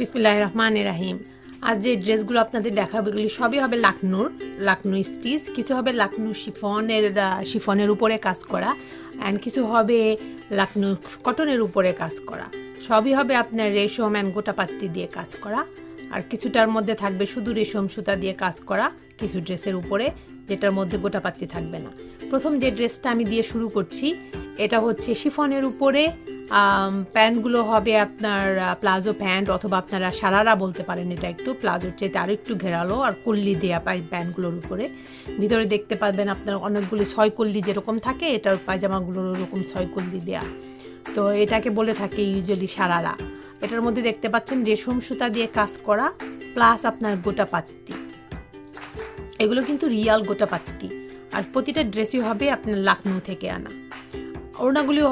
বিসমিল্লাহ রহমান রাহিম। আজ যে ড্রেসগুলো আপনাদের দেখাবো, এগুলি সবই হবে লাকনুর লাকনু স্টিচ, কিছু হবে লাকনু শিফনের শিফনের উপরে কাজ করা অ্যান্ড কিছু হবে লাকনু কটনের উপরে কাজ করা। সবই হবে আপনার রেশম অ্যান্ড গোটাপাত্তি দিয়ে কাজ করা, আর কিছুটার মধ্যে থাকবে শুধু রেশম সুতা দিয়ে কাজ করা, কিছু ড্রেসের উপরে, যেটার মধ্যে গোটাপাত্তি থাকবে না। প্রথম যে ড্রেসটা আমি দিয়ে শুরু করছি, এটা হচ্ছে শিফনের উপরে প্যান্টগুলো হবে আপনার প্লাজো প্যান্ট অথবা আপনারা সারারা বলতে পারেন এটা একটু। প্লাজোর চাইতে আরও একটু ঘেরালো আর কল্লি দেওয়া পাই প্যান্টগুলোর উপরে। ভিতরে দেখতে পারবেন আপনার অনেকগুলি ছয় কল্লি যেরকম থাকে, এটার পায়জামাগুলোর ওরকম ছয় কল্লি দেয়া। তো এটাকে বলে থাকে ইউজুয়ালি সারারা। এটার মধ্যে দেখতে পাচ্ছেন রেশম সুতা দিয়ে কাজ করা প্লাস আপনার গোটা পাত্তি এগুলো কিন্তু রিয়াল গোটা পাত্তি আর প্রতিটা ড্রেসই হবে আপনার লাকনো থেকে আনা। ওড়নাগুলি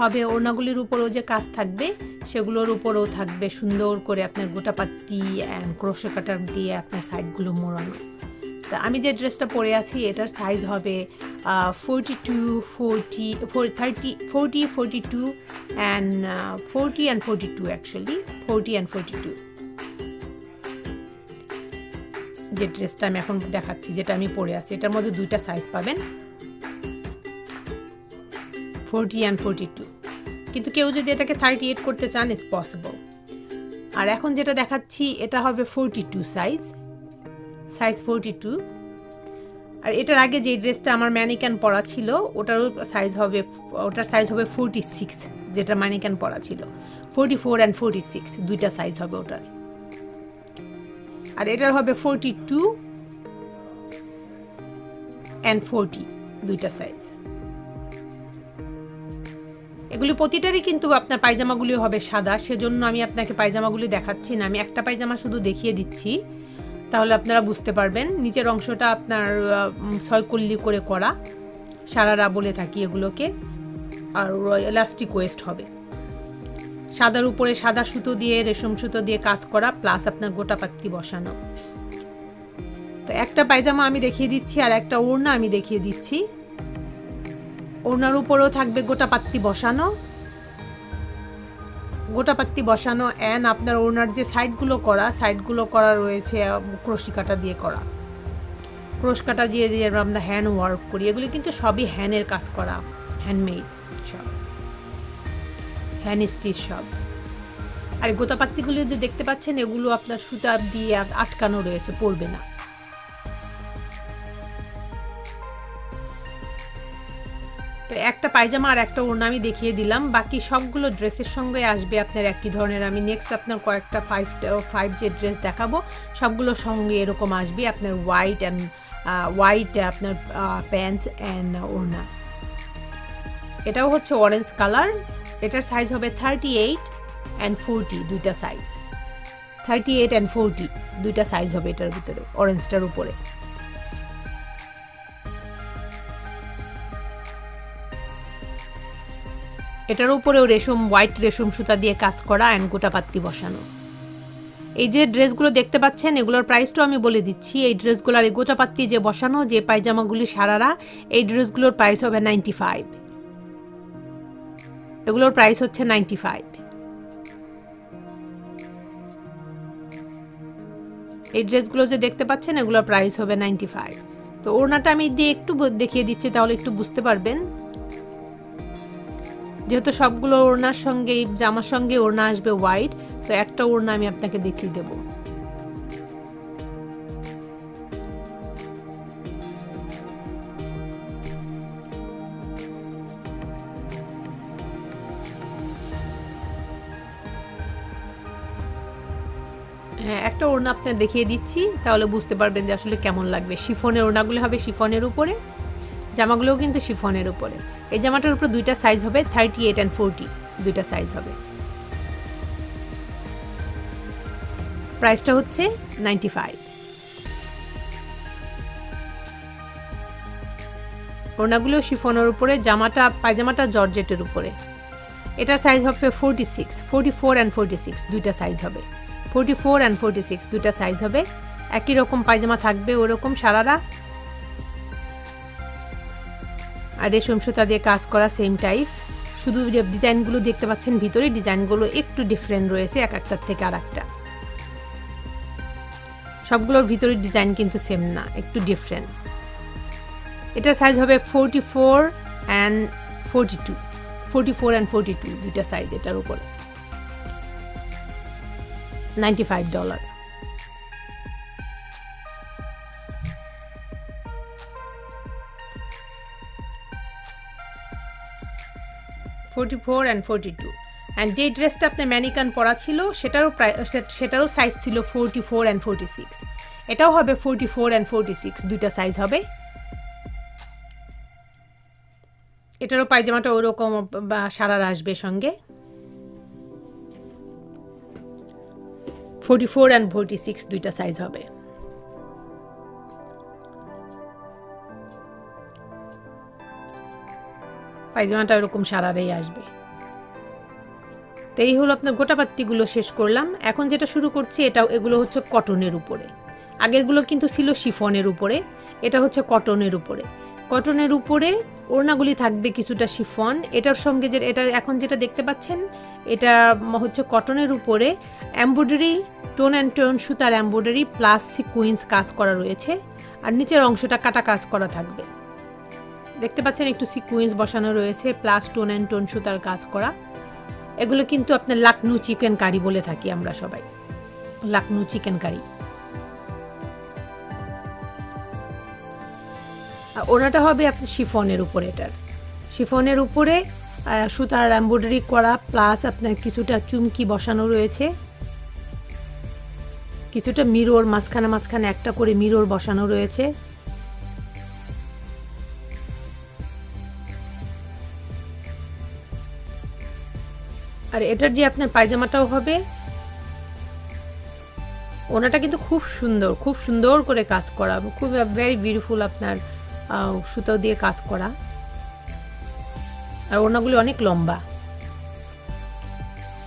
হবে, ওড়নাগুলির উপরেও যে কাজ থাকবে, সেগুলোর উপরেও থাকবে সুন্দর করে আপনার গোটা পাত্তি অ্যান্ড ক্রোশে কাটার দিয়ে আপনার সাইডগুলো মোড়ানো। তা আমি যে ড্রেসটা পরে আছি, এটার সাইজ হবে forty two forty four thirty forty forty two and forty and forty two actually forty and forty two যে ড্রেসটা আমি এখন দেখাচ্ছি, যেটা আমি পরে আছি, এটার মধ্যে দুইটা সাইজ পাবেন। Forty and forty two. কিন্তু কেউ যদি এটাকে থার্টি এইট করতে চান ইজ পসিবল আর এখন যেটা দেখাচ্ছি, এটা হবে forty two size size forty two আর এটার আগে যে ড্রেসটা আমার ম্যানিক্যান পরা ছিল, ওটারও সাইজ হবে, ওটার সাইজ হবে ফোরটি সিক্স যেটা ম্যানিক্যান পরা ছিল। Forty four and forty six দুইটা সাইজ হবে ওটার। আর এটার হবে ফোরটি টু অ্যান্ড ফোরটি দুইটা সাইজ এগুলি প্রতিটারই কিন্তু আপনার পায়জামাগুলি হবে সাদা। সেজন্য আমি আপনাকে পায়জামাগুলি দেখাচ্ছি না। আমি একটা পায়জামা শুধু দেখিয়ে দিচ্ছি। তাহলে আপনারা বুঝতে পারবেন। নিচের অংশটা আপনার ছয়কল্লি করে করা। সারারা বলে থাকি এগুলোকে। আর এলাস্টিক ওয়েস্ট হবে। সাদার উপরে সাদা সুতো দিয়ে, রেশম সুতো দিয়ে কাজ করা প্লাস আপনার গোটা পাত্তি বসানো। তো একটা পায়জামা আমি দেখিয়ে দিচ্ছি আর একটা ওড়না আমি দেখিয়ে দিচ্ছি। ওড়নার উপরেও থাকবে গোটা পাত্তি বসানো। গোটা পাত্তি বসানো অ্যান আপনার ওড়নার যে সাইডগুলো করা সাইডগুলো করা রয়েছে ক্রোশি কাটা দিয়ে করা। ক্রোশ কাটা দিয়ে দিয়ে আমরা হ্যান্ড ওয়ার্ক করি। এগুলি কিন্তু সবই হ্যান্ডের কাজ করা হ্যান্ডমেড সব। হ্যান্ড স্টিচ সব। আর এই গোটা পাত্তিগুলি যে দেখতে পাচ্ছেন, এগুলো আপনার সুতা দিয়ে আট- আটকানো রয়েছে, পড়বে না। একটা পায়জামা আর একটা ওড়না আমি দেখিয়ে দিলাম। বাকি সবগুলো ড্রেসের সঙ্গে আসবে আপনার একই ধরনের। আমি নেক্সট আপনার কয়েকটা ফাইভ ফাইভ যে ড্রেস দেখাবো সবগুলোর সঙ্গে এরকম আসবে আপনার হোয়াইট অ্যান্ড হোয়াইট আপনার প্যান্টস অ্যান্ড ওড়না। এটাও হচ্ছে অরেঞ্জ কালার এটার সাইজ হবে থার্টি এইট অ্যান্ড ফোরটি দুইটা size thirty eight and forty দুইটা সাইজ হবে এটার ভিতরে অরেঞ্জটার উপরে। এটার উপরেও রেশম হোয়াইট রেশম সুতা দিয়ে কাজ করা অ্যান্ড গোটা পাত্তি বসানো। এই যে ড্রেসগুলো দেখতে পাচ্ছেন, এগুলোর প্রাইসটাও আমি বলে দিচ্ছি। এই ড্রেসগুলোর এই গোটা পাত্তি যে বসানো, যে পায়জামাগুলি সারারা, এই ড্রেসগুলোর প্রাইস হবে নাইনটি ফাইভ এগুলোর প্রাইস হচ্ছে নাইনটি ফাইভ এই ড্রেসগুলো যে দেখতে পাচ্ছেন, এগুলোর প্রাইস হবে নাইনটি ফাইভ তো ওড়নাটা আমি দিয়ে একটু দেখিয়ে দিচ্ছি, তাহলে একটু বুঝতে পারবেন। যেহেতু সবগুলো ওড়নার সঙ্গে জামার সঙ্গে ওড়না আসবে হোয়াইট তো একটা ওড়না আমি আপনাকে দেখিয়ে দেবো। হ্যাঁ একটা ওড়না আপনার দেখিয়ে দিচ্ছি, তাহলে বুঝতে পারবেন যে আসলে কেমন লাগবে। শিফনের ওড়নাগুলো হবে শিফনের উপরে। জামাগুলোও কিন্তু শিফনের উপরে। এই জামাটার উপরে দুইটা সাইজ হবে থার্টি এইট অ্যান্ড ফোরটি দুইটা সাইজ হবে। প্রাইসটা হচ্ছে নাইনটি ফাইভ ওড়নাগুলো শিফনের উপরে, জামাটা, পায়জামাটা জর্জেটের উপরে। এটার সাইজ হবে forty six forty four and forty six দুইটা সাইজ হবে। Forty four and forty six দুইটা সাইজ হবে। একই রকম পায়জামা থাকবে, ওরকম সারারা। আর রেশম সুতা দিয়ে কাজ করা সেম টাইপ শুধু ডিজাইনগুলো দেখতে পাচ্ছেন ভিতরে, ডিজাইনগুলো একটু ডিফারেন্ট রয়েছে, এক একটার থেকে আর একটা সবগুলোর ভিতরে ডিজাইন কিন্তু সেম না, একটু ডিফারেন্ট এটার সাইজ হবে forty four and forty two forty four and forty two দুইটা সাইজ এটার উপরে। Ninety five dollar forty four and forty two and যেই ড্রেসটা আপনার ম্যানিকান পরা ছিল, সেটারও সেটারও সাইজ ছিল forty four and forty six এটাও হবে forty four and forty six দুইটা সাইজ হবে। এটারও পায়জামাটা ওরকম, বা সারার আসবে সঙ্গে। Forty four and forty six দুইটা সাইজ হবে। পায়জামাটা ওরকম সারারেই আসবে। তো এই হলো আপনার গোটাপাত্তিগুলো শেষ করলাম। এখন যেটা শুরু করছি, এটা এগুলো হচ্ছে কটনের উপরে। আগেরগুলো কিন্তু ছিল শিফনের উপরে, এটা হচ্ছে কটনের উপরে। কটনের উপরে ওড়নাগুলি থাকবে কিছুটা শিফন এটার সঙ্গে যে, এটা এখন যেটা দেখতে পাচ্ছেন, এটা হচ্ছে কটনের উপরে এম্ব্রয়ডারি টোন অ্যান্ড টোন সুতার এম্ব্রয়ডারি প্লাস সিকুইন্স কাজ করা রয়েছে। আর নিচের অংশটা কাটা কাজ করা থাকবে। দেখতে পাচ্ছেন একটু সিকুয়েন্স বসানো রয়েছে প্লাস টোন অ্যান্ড টোন সুতার কাজ করা। এগুলো কিন্তু আপনার লাকনু চিকেন কারি বলে থাকি আমরা সবাই। লাকনু চিকেন কারি ওনাটা হবে আপনার শিফনের উপরে এটার শিফনের উপরে সুতার এম্ব্রয়ডারি করা প্লাস আপনার কিছুটা চুমকি বসানো রয়েছে। কিছুটা মিরর মাঝখানে মাঝখানে একটা করে মিরর বসানো রয়েছে। আর এটার যে আপনার পায়জামাটাও হবে, ওনাটা কিন্তু খুব সুন্দর খুব সুন্দর করে কাজ করা, খুব ভেরি বিউটিফুল আপনার সুতো দিয়ে কাজ করা। আর ওনাগুলি অনেক লম্বা।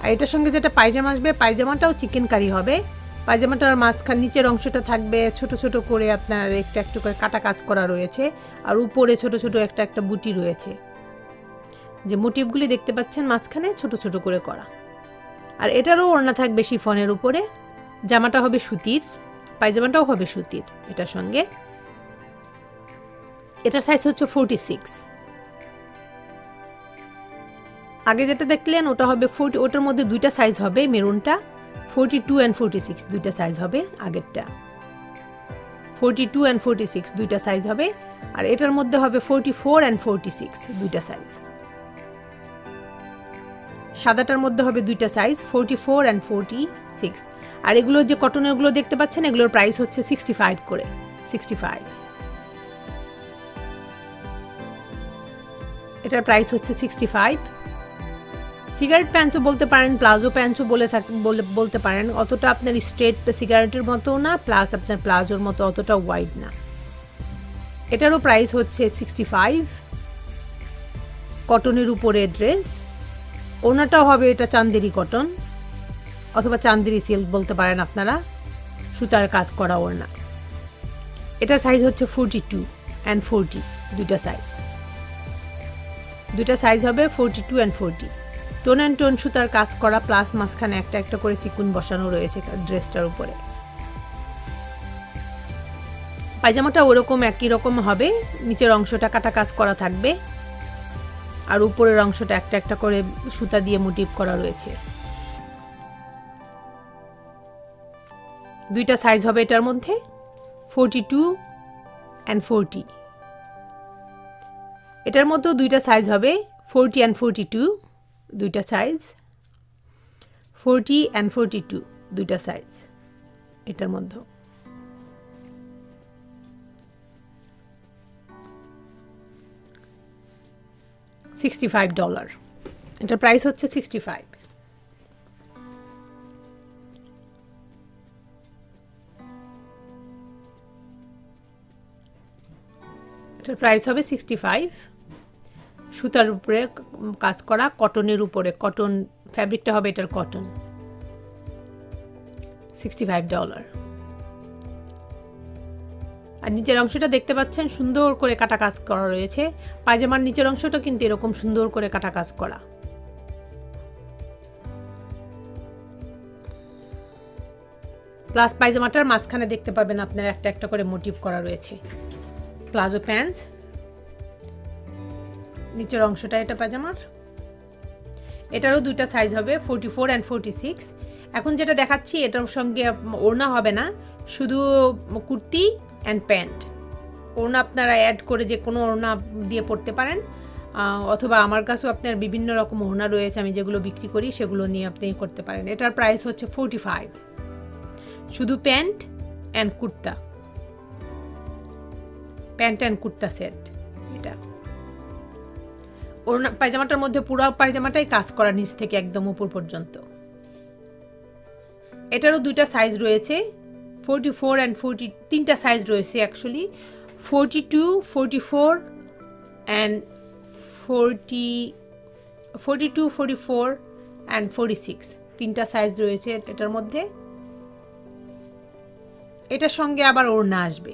আর এটার সঙ্গে যেটা পায়জামা আসবে, পায়জামাটাও চিকেন কারি হবে। পায়জামাটার মাঝখান, নিচের অংশটা থাকবে ছোট ছোট করে আপনার একটা একটু করে কাটা কাজ করা রয়েছে। আর উপরে ছোট ছোট একটা একটা বুটি রয়েছে। যে মোটিভগুলি দেখতে পাচ্ছেন মাঝখানে ছোট ছোট করে করা। আর এটারও ওড়না থাকবে শিফনের উপরে। জামাটা হবে সুতির, পায়জামাটাও হবে সুতির এটার সঙ্গে। এটার সাইজ হচ্ছে ফোরটি সিক্স আগে যেটা দেখলেন, ওটা হবে ফোরটি ওটার মধ্যে দুইটা সাইজ হবে মেরুনটা। Forty two and forty six দুইটা সাইজ হবে আগেরটা। Forty two and forty six দুইটা সাইজ হবে। আর এটার মধ্যে হবে forty four and forty six দুইটা সাইজ সাদাটার মধ্যে হবে দুইটা size forty four and forty six আর এগুলো যে কটনেরগুলো দেখতে পাচ্ছেন, এগুলোর প্রাইস হচ্ছে সিক্সটি ফাইভ করে। সিক্সটি ফাইভ এটার প্রাইস হচ্ছে সিক্সটি ফাইভ সিগারেট প্যান্টও বলতে পারেন, প্লাজো প্যান্টও বলে থাক বলতে পারেন, অতটা আপনার স্ট্রেট সিগারেটের মতো না প্লাস আপনার প্লাজোর মতো অতটা ওয়াইড না। এটারও প্রাইস হচ্ছে সিক্সটি ফাইভ কটনের উপরে ড্রেস ওনাটাও হবে এটা চান্দেরি কটন, অথবা চান্দেরি সিল্ক বলতে পারেন আপনারা, সুতার কাজ করা ওড়না। এটার সাইজ হচ্ছে ফোরটি টু অ্যান্ড ফোরটি দুইটা সাইজ দুইটা সাইজ হবে forty two and forty tone and tone সুতার কাজ করা প্লাস মাঝখানে একটা একটা করে চিকুন বসানো রয়েছে ড্রেসটার উপরে। পায়জামাটা ওরকম একই রকম হবে, নিচের অংশটা কাটা কাজ করা থাকবে। আর উপরের অংশটা একটা একটা করে সুতা দিয়ে মোটিভ করা রয়েছে। দুইটা সাইজ হবে এটার মধ্যে ফোরটি টু অ্যান্ড ফোরটি এটার মধ্যেও দুইটা সাইজ হবে ফোরটি অ্যান্ড ফোরটি টু দুইটা size forty and forty two দুইটা সাইজ এটার মধ্যেও। সিক্সটি ফাইভ ডলার এটার প্রাইস হচ্ছে সিক্সটি ফাইভ এটার প্রাইস হবে সিক্সটি ফাইভ সুতার উপরে কাজ করা কটনের উপরে কটন ফ্যাব্রিকটা হবে এটার কটন সিক্সটি ফাইভ ডলার আর নিচের অংশটা দেখতে পাচ্ছেন সুন্দর করে কাটা কাজ করা রয়েছে। পায়জামার নিচের অংশটা কিন্তু এরকম সুন্দর করে কাটা কাজ করা। প্লাস পায়জামাটার মাঝখানে দেখতে পাবেন আপনার একটা একটা করে মোটিভ করা রয়েছে। Palazzo pants. নিচের অংশটা এটা পায়জামার। এটারও দুইটা সাইজ হবে, forty four and forty six. এখন যেটা দেখাচ্ছি এটার সঙ্গে ওড়না হবে না, শুধু কুর্তি অ্যান্ড প্যান্ট ওড়না আপনারা অ্যাড করে যে কোনো ওড়না দিয়ে পড়তে পারেন। অথবা আমার কাছেও আপনার বিভিন্ন রকম ওড়না রয়েছে, আমি যেগুলো বিক্রি করি সেগুলো নিয়ে আপনি করতে পারেন। এটার প্রাইস হচ্ছে ফোরটি ফাইভ শুধু pant and kurta. Pant and kurta set এটা। ওড়না, পায়জামাটার মধ্যে পুরো পায়জামাটাই কাজ করা নিচ থেকে একদম উপর পর্যন্ত। এটারও দুইটা সাইজ রয়েছে। ফোরটি ফোর অ্যান্ড তিনটা সাইজ রয়েছে actually forty two forty four and forty forty two forty four and forty six তিনটা সাইজ রয়েছে এটার মধ্যে। এটার সঙ্গে আবার ওড়না আসবে।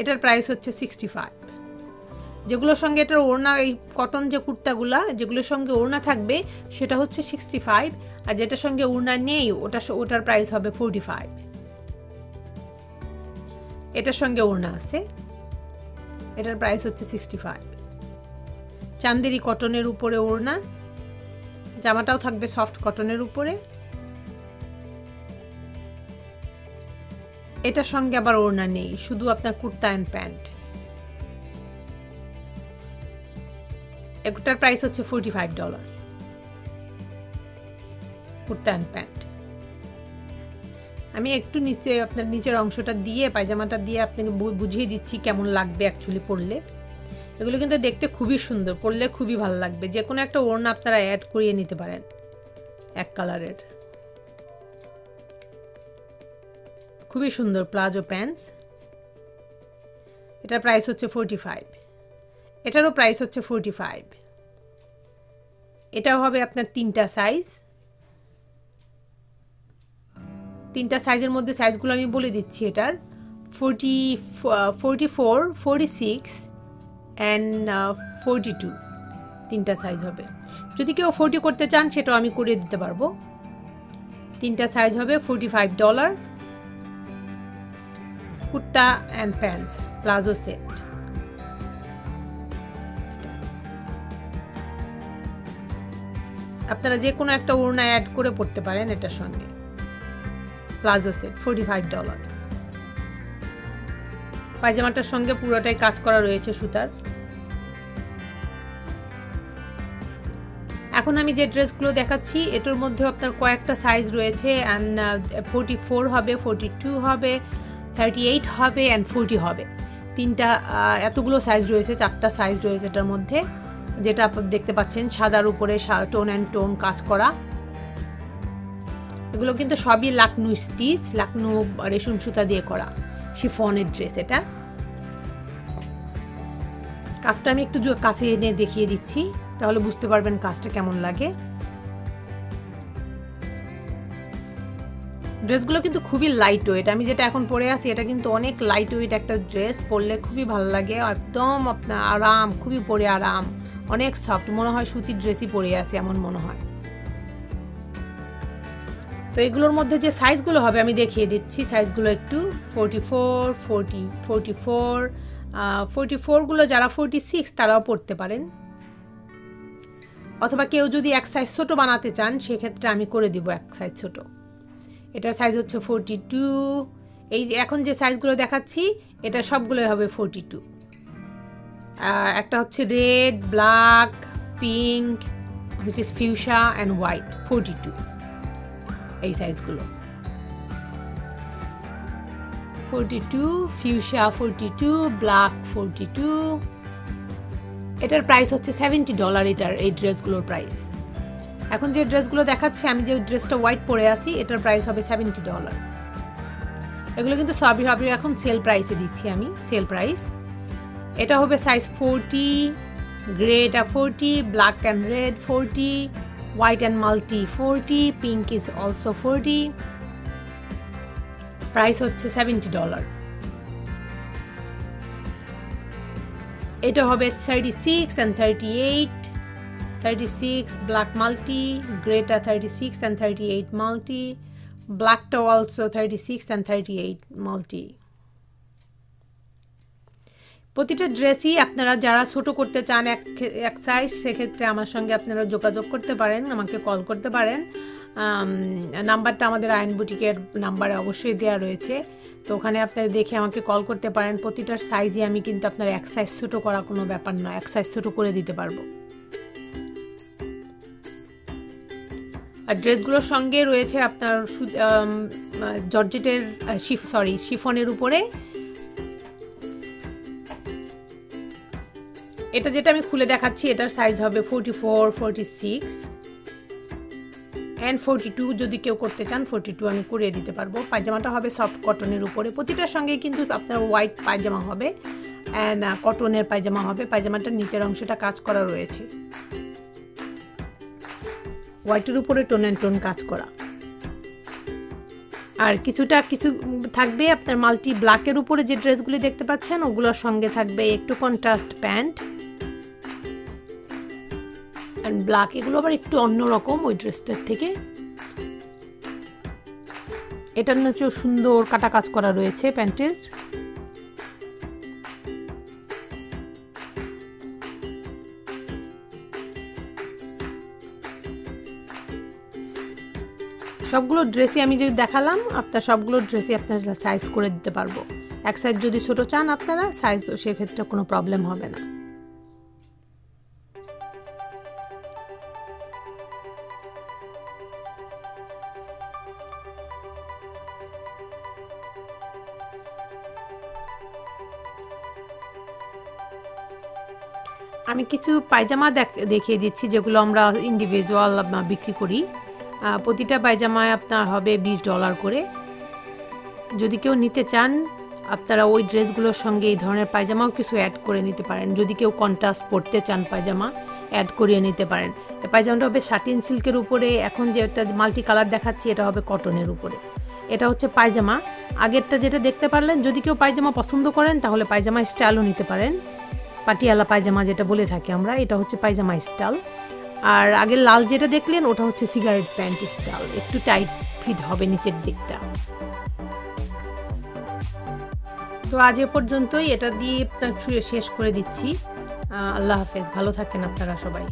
এটার প্রাইস হচ্ছে সিক্সটি ফাইভ যেগুলোর সঙ্গে এটার ওড়না, এই কটন যে কুর্তাগুলা, যেগুলোর সঙ্গে ওড়না থাকবে, সেটা হচ্ছে সিক্সটি ফাইভ আর যেটার সঙ্গে ওড়না নেই, ওটা ওটার প্রাইস হবে ফোরটি ফাইভ এটার সঙ্গে ওড়না আছে। এটার প্রাইস হচ্ছে সিক্সটি ফাইভ চান্দেরি কটনের উপরে ওড়না, জামাটাও থাকবে সফট কটনের উপরে। এটার সঙ্গে আবার ওড়না নেই, শুধু আপনার কুর্তা অ্যান্ড প্যান্ট এটার প্রাইস হচ্ছে forty five dollar kurta and pant আমি একটু নিচে আপনার নিচের অংশটা দিয়ে, পায়জামাটা দিয়ে আপনাকে বুঝিয়ে দিচ্ছি কেমন লাগবে অ্যাকচুয়ালি পরলে। এগুলো কিন্তু দেখতে খুবই সুন্দর, পরলে খুবই ভালো লাগবে। যে কোনো একটা ওড়না আপনারা অ্যাড করিয়ে নিতে পারেন, এক কালারের খুবই সুন্দর প্লাজো প্যান্টস। এটার প্রাইস হচ্ছে ফোরটি ফাইভ এটারও প্রাইস হচ্ছে ফোরটি ফাইভ এটাও হবে আপনার তিনটা সাইজ তিনটা সাইজের মধ্যে সাইজগুলো আমি বলে দিচ্ছি এটার। Forty forty four forty six and forty two তিনটা সাইজ হবে। যদি কেউ ফোরটি করতে চান, সেটাও আমি করে দিতে পারব। তিনটা সাইজ হবে forty five dollar kurta and pants palazzo set আপনারা যে কোনো একটা ওড়না অ্যাড করে পড়তে পারেন এটার সঙ্গে। Palazzo set forty five dollar পায়জামাটার সঙ্গে পুরোটাই কাজ করা রয়েছে সুতার। এখন আমি যে ড্রেসগুলো দেখাচ্ছি, এটার মধ্যে আপনার কয়েকটা সাইজ রয়েছে অ্যান্ড ফোরটি ফোর হবে ফোরটি টু হবে থার্টি এইট হবে অ্যান্ড ফোরটি হবে। তিনটা এতগুলো সাইজ রয়েছে, চারটা সাইজ রয়েছে এটার মধ্যে, যেটা দেখতে পাচ্ছেন, সাদার উপরে টোন অ্যান্ড টোন কাজ করা। এগুলো কিন্তু সবই লাকনু স্টিচ, লাকনু রেশম সুতা দিয়ে করা শিফনের ড্রেস এটা। কাজটা আমি একটু কাছে এনে দেখিয়ে দিচ্ছি, তাহলে বুঝতে পারবেন কাজটা কেমন লাগে। ড্রেসগুলো কিন্তু খুবই লাইট ওয়েট আমি যেটা এখন পরে আছি, এটা কিন্তু অনেক লাইট ওয়েট একটা ড্রেস, পরলে খুবই ভালো লাগে, একদম আপনার আরাম, খুবই পরে আরাম, অনেক সফট মনে হয় সুতির ড্রেসই পরে আছে, এমন মনে হয়। তো এগুলোর মধ্যে যে সাইজগুলো হবে, আমি দেখিয়ে দিচ্ছি। সাইজগুলো একটু forty four forty forty four forty ফোরগুলো যারা ফোরটি সিক্স তারাও পড়তে পারেন। অথবা কেউ যদি এক সাইজ ছোটো বানাতে চান, সেক্ষেত্রে আমি করে দিব এক সাইজ ছোট। এটার সাইজ হচ্ছে ফোরটি টু এই এখন যে সাইজগুলো দেখাচ্ছি, এটা সবগুলোই হবে ফোরটি টু একটা হচ্ছে red black pink which is fuchsia and white forty two এই সাইজগুলো forty two fuchsia forty two black forty two এটার প্রাইস হচ্ছে সেভেন্টি ডলার এটার, এই ড্রেসগুলোর প্রাইস এখন যে ড্রেসগুলো দেখাচ্ছে, আমি যে ড্রেসটা হোয়াইট পরে আছি, এটার প্রাইস হবে সেভেন্টি ডলার এগুলো কিন্তু সবই হবে এখন সেল প্রাইসে দিচ্ছি আমি সেল প্রাইস এটা হবে সাইজ ফোরটি গ্রে এটা forty black and red forty white and multi 40 pink is also 40 price হচ্ছে 70 ডলার এটা হবে 36 and 38 36 black multi গ্রেটা 36 and 38 multi. ব্ল্যাকটা also thirty six and thirty eight multi প্রতিটা ড্রেসই আপনারা যারা ছোট করতে চান এক এক সাইজ সেক্ষেত্রে আমার সঙ্গে আপনারা যোগাযোগ করতে পারেন, আমাকে কল করতে পারেন। নাম্বারটা আমাদের আইন বুটিকের নাম্বারে অবশ্যই দেওয়া রয়েছে। তো ওখানে আপনারা দেখে আমাকে কল করতে পারেন। প্রতিটার সাইজে আমি কিন্তু আপনার এক সাইজ ছোটো করা কোনো ব্যাপার নয়, এক সাইজ ছোটো করে দিতে পারব। আর ড্রেসগুলোর সঙ্গে রয়েছে আপনার জর্জেটের শিফ সরি শিফনের উপরে এটা যেটা আমি খুলে দেখাচ্ছি, এটার সাইজ হবে forty four forty six and forty two যদি কেউ করতে চান ফোরটি টু আমি করিয়ে দিতে পারব। পায়জামাটা হবে সফট কটনের উপরে। প্রতিটার সঙ্গে কিন্তু আপনার হোয়াইট পায়জামা হবে অ্যান্ড কটনের পায়জামা হবে। পায়জামাটার নিচের অংশটা কাজ করা রয়েছে। হোয়াইটের উপরে টোন অ্যান্ড টোন কাজ করা। আর কিছুটা, কিছু থাকবে আপনার মাল্টি ব্ল্যাকের উপরে যে ড্রেসগুলি দেখতে পাচ্ছেন, ওগুলোর সঙ্গে থাকবে একটু কন্ট্রাস্ট প্যান্ট অ্যান্ড ব্ল্যাক এগুলো আবার একটু অন্যরকম ওই ড্রেসটার থেকে। এটার নিচে সুন্দর কাটা কাজ করা রয়েছে প্যান্টের। সবগুলো ড্রেসই আমি যদি দেখালাম আপনার সবগুলো ড্রেসই আপনারা সাইজ করে দিতে পারব। এক সাইজ যদি ছোট চান আপনারা সাইজ সেক্ষেত্রে কোনো প্রবলেম হবে না। আমি কিছু পায়জামা দেখিয়ে দিচ্ছি, যেগুলো আমরা ইন্ডিভিজুয়াল বিক্রি করি। প্রতিটা পায়জামায় আপনার হবে বিশ ডলার করে। যদি কেউ নিতে চান, আপনারা ওই ড্রেসগুলোর সঙ্গে এই ধরনের পায়জামাও কিছু অ্যাড করে নিতে পারেন। যদি কেউ কন্ট্রাস্ট পরতে চান পায়জামা অ্যাড করিয়ে নিতে পারেন। পায়জামাটা হবে শাটিন সিল্কের উপরে। এখন যেটা মাল্টি কালার দেখাচ্ছি, এটা হবে কটনের উপরে। এটা হচ্ছে পায়জামা। আগেরটা যেটা দেখতে পারলেন, যদি কেউ পায়জামা পছন্দ করেন, তাহলে পায়জামা স্টাইলও নিতে পারেন। পাটিয়ালা পায়জামা যেটা বলে থাকি আমরা, এটা হচ্ছে পায়জামা স্টাইল আর আগের লাল যেটা দেখলেন, ওটা হচ্ছে সিগারেট প্যান্ট স্টাইল একটু টাইট ফিট হবে নিচের দিকটা। তো আজ এ পর্যন্তই, এটা দিয়ে শেষ করে দিচ্ছি। আল্লাহ হাফেজ, ভালো থাকেন আপনারা সবাই।